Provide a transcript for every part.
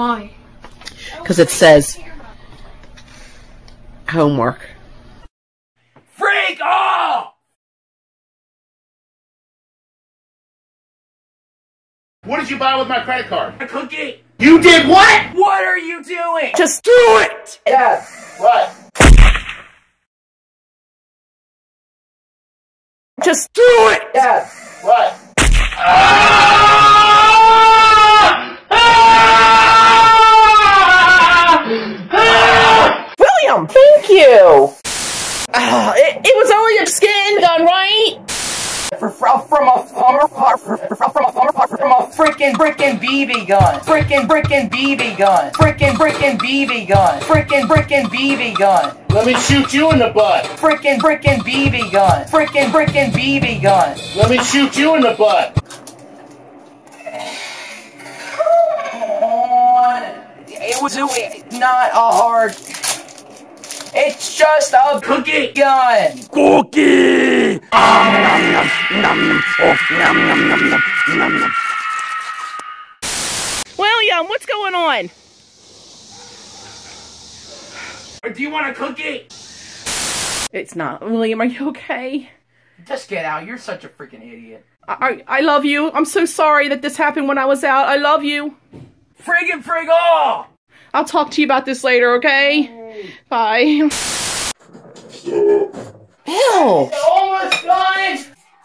Why? Because it says homework. Freak off! What did you buy with my credit card? A cookie! You did what? What are you doing? Just do it! Yes. What? Just do it! Yes. What? William, It, it was only a skin gun, right? From, from, from a from a from, a frickin' frickin' BB gun. Frickin' frickin' BB gun. Frickin' frickin' BB gun. Frickin' frickin' BB gun. Let me shoot you in the butt. Frickin' frickin' BB gun. Frickin' frickin' BB gun. Let me shoot you in the butt. It was a, not a hard. It's just a Cookie! gun. Cookie! William, what's going on? Do you want a cookie? It's not. William, are you okay? Just get out. You're such a freaking idiot. I, I I love you. I'm so sorry that this happened when I was out. I love you. Friggin' frig off! I'll talk to you about this later, okay? Bye. Ew! Almost done.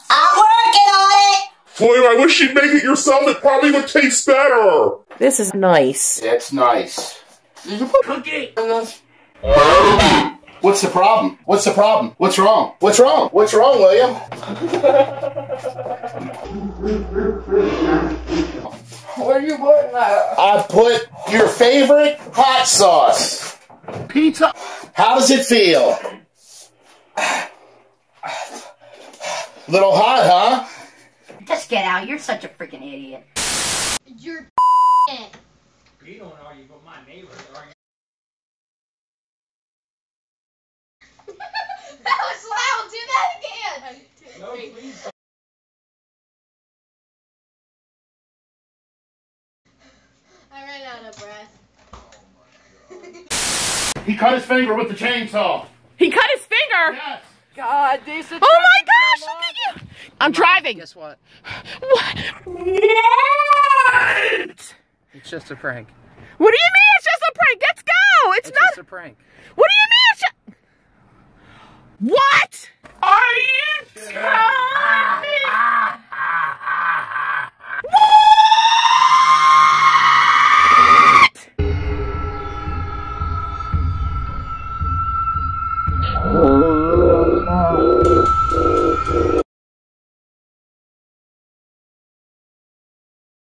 I'm working on it! William, I wish you'd make it yourself. It probably would taste better. This is nice. That's nice. Cookie! What's the problem? What's the problem? What's wrong? What's wrong? What's wrong, William? What are you putting that? I put your favorite hot sauce. Pizza! How does it feel? Little hot, huh? Just get out. You're such a freaking idiot. You're You don't argue, but my neighbors argue. That was loud. Do that again. No, please. I ran out of breath. Oh, He cut his finger with the chainsaw. He cut his finger. Yes. God, this is. Oh my gosh! Look at you. I'm driving. Guess what? What? It's just a prank. What do you mean it's just a prank? Let's go. It's, It's not. just a prank. What do you mean it's just? What? Are you?